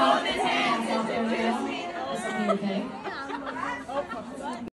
golden hands out there now. Thing.